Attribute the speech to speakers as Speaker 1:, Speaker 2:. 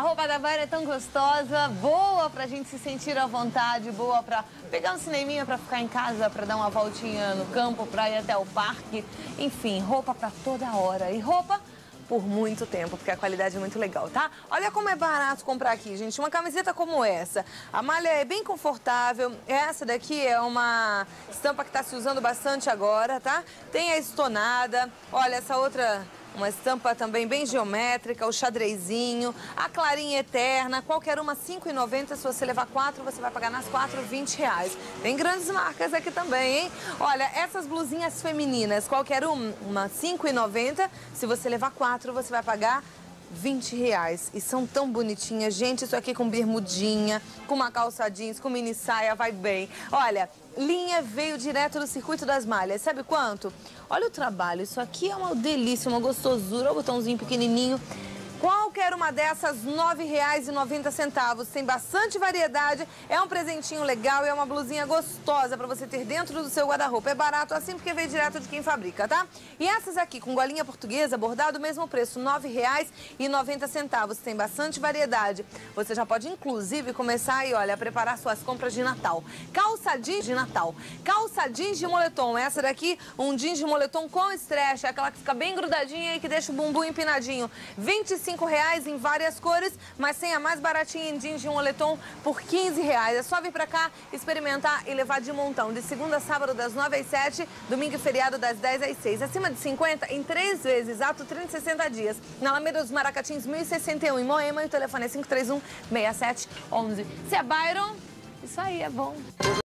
Speaker 1: roupa da Vaira é tão gostosa, boa pra gente se sentir à vontade, boa pra pegar um cineminha pra ficar em casa, pra dar uma voltinha no campo, pra ir até o parque. Enfim, roupa pra toda hora. E roupa por muito tempo, porque a qualidade é muito legal, tá? Olha como é barato comprar aqui, gente. Uma camiseta como essa. A malha é bem confortável. Essa daqui é uma estampa que está se usando bastante agora, tá? Tem a estonada. Olha, essa outra uma estampa também bem geométrica, o xadrezinho, a clarinha eterna, qualquer uma R$ 5,90. Se você levar quatro, você vai pagar nas quatro 20 reais. Tem grandes marcas aqui também, hein? Olha, essas blusinhas femininas, qualquer uma, uma R$ 5,90. Se você levar quatro, você vai pagar 20 reais. E são tão bonitinhas. Gente, isso aqui com bermudinha, com uma calça jeans, com mini saia, vai bem. Olha, linha veio direto do Circuito das Malhas. Sabe quanto? Olha o trabalho. Isso aqui é uma delícia, uma gostosura. Olha o botãozinho pequenininho. Qualquer uma dessas, R$ 9,90. Tem bastante variedade, é um presentinho legal e é uma blusinha gostosa para você ter dentro do seu guarda-roupa. É barato assim porque veio direto de quem fabrica, tá? E essas aqui, com golinha portuguesa, bordado, mesmo preço, R$ 9,90. Tem bastante variedade. Você já pode, inclusive, começar aí, olha, a preparar suas compras de Natal. Calça jeans de Natal. Calça jeans de moletom. Essa daqui, um jeans de moletom com stretch, é aquela que fica bem grudadinha e que deixa o bumbum empinadinho. R$ 25 reais em várias cores, mas tem a mais baratinha em jeans de um moletom por 15 reais. É só vir pra cá, experimentar e levar de montão. De segunda a sábado, das 9 às 7, domingo e feriado, das 10 às 6. Acima de 50, em três vezes, ato 30 e 60 dias. Na Alameda dos Maracatins, 1061, em Moema, e o telefone é 531 6711. Se é Byron, isso aí, é bom.